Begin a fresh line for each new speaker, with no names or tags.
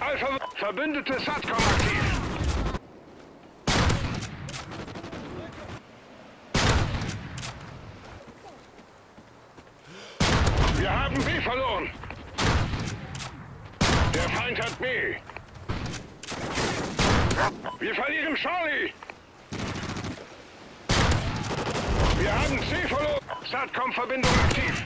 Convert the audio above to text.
Alpha, verbündete SATCOM aktiv. Wir haben B verloren. Feind hat B. Wir verlieren Charlie. Wir haben C verloren. SATCOM-Verbindung aktiv.